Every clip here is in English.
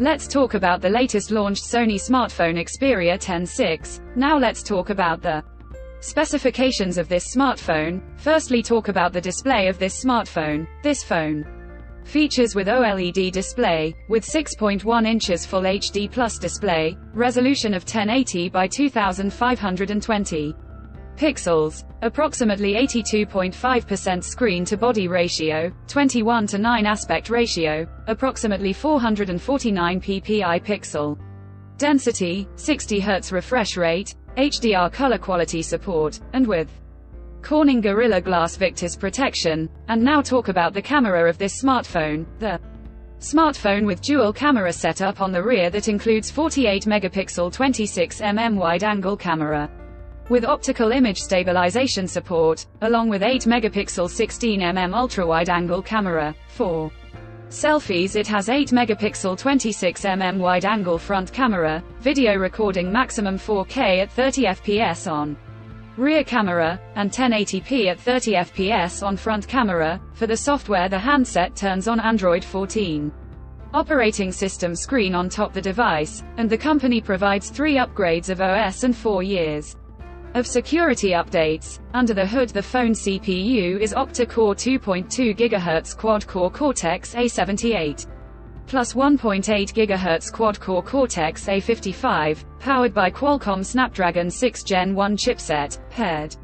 Let's talk about the latest launched Sony smartphone Xperia 10.6. Now let's talk about the specifications of this smartphone. Firstly talk about the display of this smartphone. This phone features with OLED display, with 6.1 inches Full HD Plus display, resolution of 1080 by 2520 pixels, approximately 82.5% screen to body ratio, 21 to 9 aspect ratio, approximately 449 ppi pixel density, 60 Hz refresh rate, HDR color quality support, and with Corning Gorilla Glass Victus protection. And now talk about the camera of this smartphone. The smartphone with dual camera setup on the rear that includes 48 megapixel 26 mm wide angle camera with optical image stabilization support, along with 8 megapixel 16mm ultra-wide-angle camera. For selfies it has 8 megapixel 26mm wide-angle front camera, video recording maximum 4K at 30 fps on rear camera, and 1080p at 30 fps on front camera. For the software the handset turns on Android 14 operating system screen on top the device, and the company provides three upgrades of OS and four years of security updates. Under the hood the phone CPU is octa-core 2.2 GHz quad-core Cortex-A78 plus 1.8 GHz quad-core Cortex-A55, powered by Qualcomm Snapdragon 6 Gen 1 chipset, paired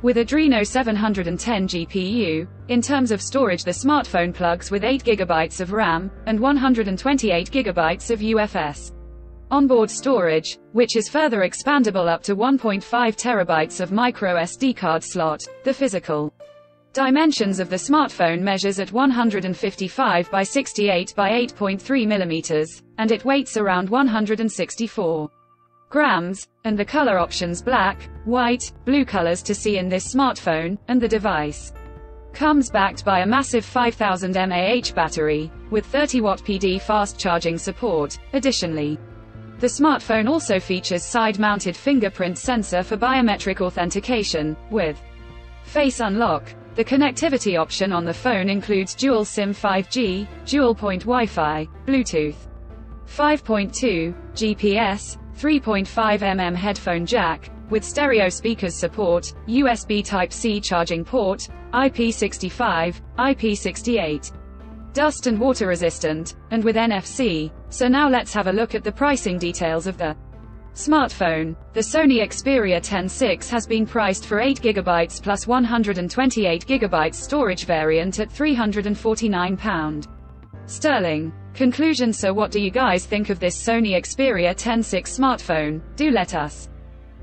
with Adreno 710 GPU. In terms of storage the smartphone plugs with 8 GB of RAM, and 128 GB of UFS onboard storage, which is further expandable up to 1.5 terabytes of micro SD card slot. The physical dimensions of the smartphone measures at 155 by 68 by 8.3 millimeters, and it weighs around 164 grams, and the color options black, white, blue colors to see in this smartphone, and the device comes backed by a massive 5000 mAh battery, with 30 watt PD fast charging support. Additionally, the smartphone also features side-mounted fingerprint sensor for biometric authentication, with Face Unlock. The connectivity option on the phone includes dual SIM 5G, dual-point Wi-Fi, Bluetooth 5.2, GPS, 3.5 mm headphone jack, with stereo speakers support, USB Type-C charging port, IP65, IP68 dust and water resistant, and with NFC. So now let's have a look at the pricing details of the smartphone. The Sony Xperia 10.6 has been priced for 8GB plus 128GB storage variant at £349 sterling. Conclusion So what do you guys think of this Sony Xperia 10.6 smartphone? Do let us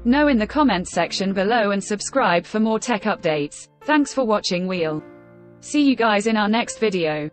know in the comments section below and subscribe for more tech updates. Thanks for watching We'll see you guys in our next video.